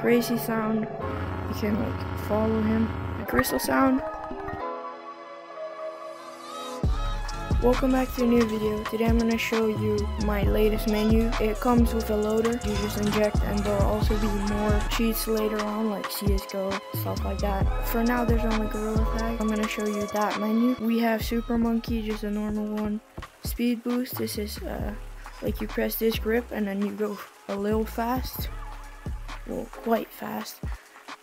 Crazy sound. You can like follow him. The crystal sound. Welcome back to a new video. Today I'm to show you my latest menu. It comes with a loader. You just inject and there'll also be more cheats later on like CSGO, stuff like that. For now there's only Gorilla Tag. I'm to show you that menu. We have Super Monkey, just a normal one. Speed Boost, this is uh, like you press this grip and then you go a little fast. Well, quite fast.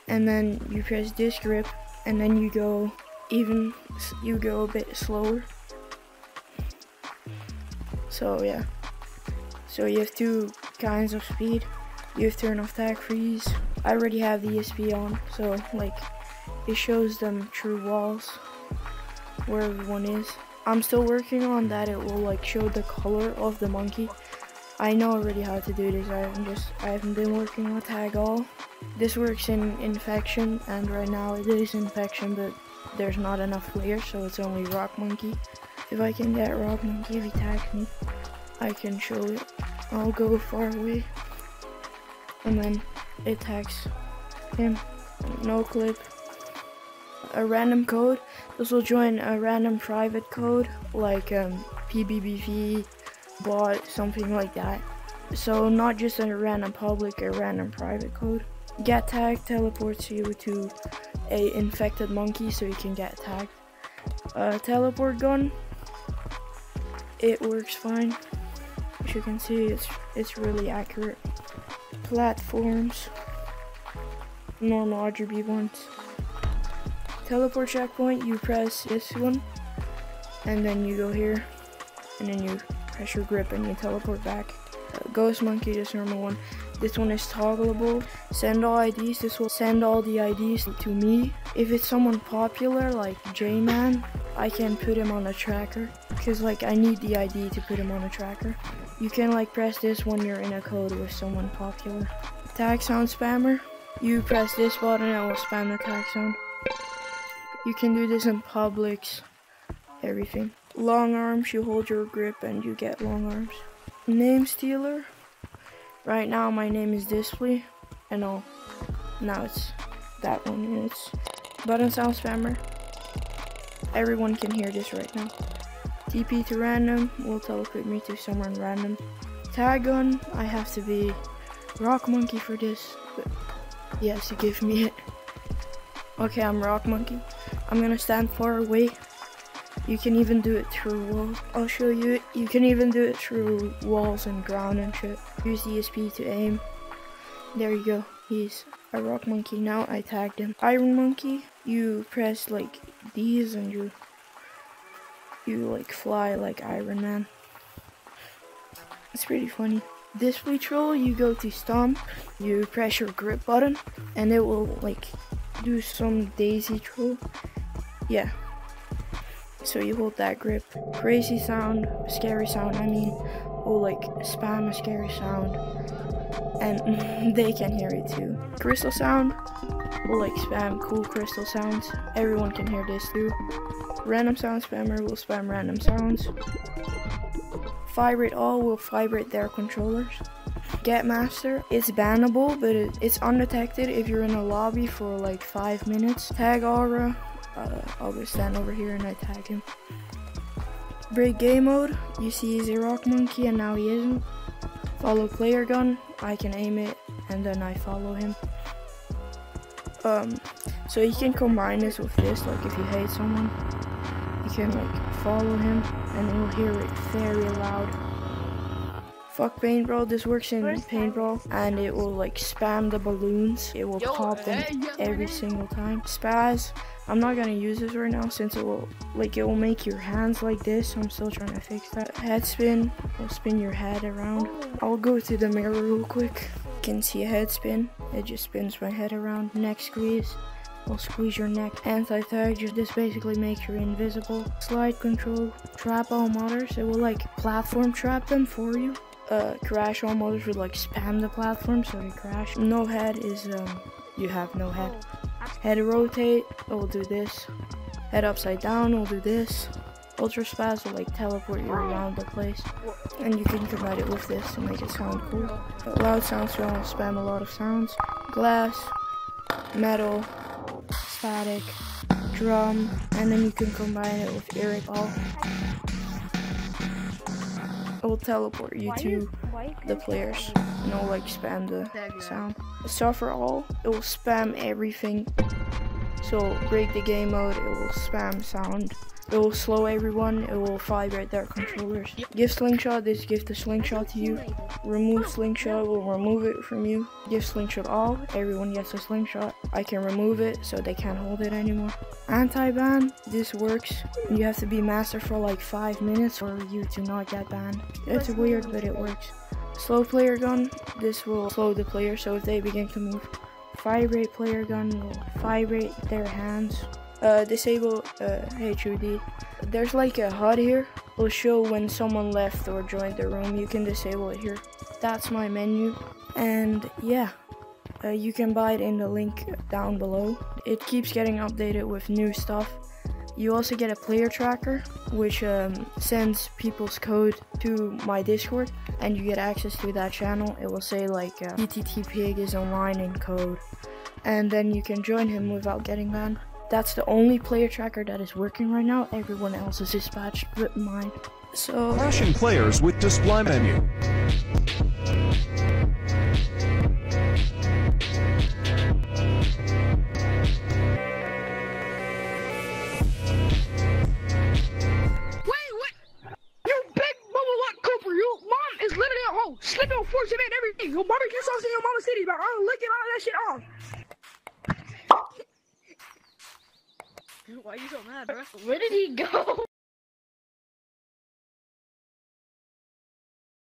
And then you press this grip and then you go even, you go a bit slower so yeah. So you have two kinds of speed. You have turn off tag freeze. I already have the ESP on, so like it shows them true walls where everyone is. I'm still working on that. It will like show the color of the monkey. I know already how to do this. I haven't just I haven't been working on tag all. This works in infection, and right now it is infection, but there's not enough players, so it's only rock monkey. If I can get rock Monkey if he tags me, I can show it. I'll go far away. And then it tags him. No clip. A random code. This will join a random private code like um, PBBV, bot, something like that. So not just a random public, a random private code. Get tag teleports you to a infected monkey so you can get tagged. Teleport gun it works fine. As you can see, it's it's really accurate. Platforms, normal RGB ones. Teleport checkpoint, you press this one, and then you go here, and then you press your grip and you teleport back. Uh, Ghost Monkey, this normal one. This one is toggleable. Send all IDs. This will send all the IDs to me. If it's someone popular like J-Man, I can put him on a tracker because like I need the ID to put him on a tracker. You can like press this when you're in a code with someone popular. Tag sound spammer. You press this button and it will spam the tag sound. You can do this in publics, everything. Long arms, you hold your grip and you get long arms. Name stealer. Right now my name is Displyy and all. Now it's that one. It's button sound spammer. Everyone can hear this right now. TP to random will teleport me to somewhere random. Tag gun, I have to be Rock Monkey for this, but has to give me it. Okay, I'm Rock Monkey. I'm gonna stand far away. You can even do it through walls. I'll show you. You can even do it through walls and ground and shit. Use ESP to aim. There you go. He's a rock monkey. Now I tagged him. Iron monkey, you press like these and you you like fly like Iron Man. It's pretty funny. Displyy troll, you go to stomp, you press your grip button, and it will like do some daisy troll. Yeah. So you hold that grip. Crazy sound, scary sound, I mean, will like spam a scary sound. And they can hear it too. Crystal sound will like spam cool crystal sounds. Everyone can hear this too. Random sound spammer will spam random sounds. Vibrate all will vibrate their controllers. Get master, it's bannable, but it, it's undetected if you're in a lobby for like 5 minutes. Tag aura, uh, I'll just stand over here and I tag him. Break game mode, you see he's a rock monkey and now he isn't. Follow player gun, I can aim it and then I follow him. Um, so you can combine this with this, like if you hate someone, you can like follow him and you'll hear it very loud. Fuck paintball, this works in paintball and it will like spam the balloons. It will pop them every single time. Spaz, I'm not gonna use this right now since it will like it will make your hands like this. I'm still trying to fix that. Head spin will spin your head around. I'll go to the mirror real quick. You can see a head spin. It just spins my head around. Neck squeeze will squeeze your neck. Anti-tag, just this basically makes you invisible. Slide control, trap all motors. It will like platform trap them for you uh, crash all motors would like spam the platform so they crash. No head is um, you have no head. Head rotate, it will do this. Head upside down, will do this. Ultra Spaz will like teleport you around the place. And you can combine it with this to make it sound cool. Loud sounds will spam a lot of sounds. Glass, metal, static, drum, and then you can combine it with Eric Ball. It will teleport you to the players and it will like spam the sound. Suffer all, it will spam everything. So break the game mode, it will spam sound. It will slow everyone, it will vibrate their controllers. Give slingshot, this gives the slingshot to you. Remove slingshot, will remove it from you. Give slingshot all, everyone gets a slingshot. I can remove it so they can't hold it anymore. Anti-ban, this works. You have to be master for like 5 minutes for you to not get banned. It's weird but it works. Slow player gun, this will slow the player so if they begin to move. Vibrate player gun will vibrate their hands uh, disable uh, HUD. There's like a HUD here. It'll show when someone left or joined the room. You can disable it here. That's my menu. And yeah, uh, you can buy it in the link down below. It keeps getting updated with new stuff. You also get a player tracker, which um, sends people's code to my Discord, and you get access to that channel. It will say like uh, Pig is online in code, and then you can join him without getting banned. That's the only player tracker that is working right now. Everyone else is dispatched but mine. So Crashing players with Displyy menu. Force and everything. Your barbecue sauce in your mama's city, but I'm licking all that shit off. Why are you so mad, bro? Where did he go?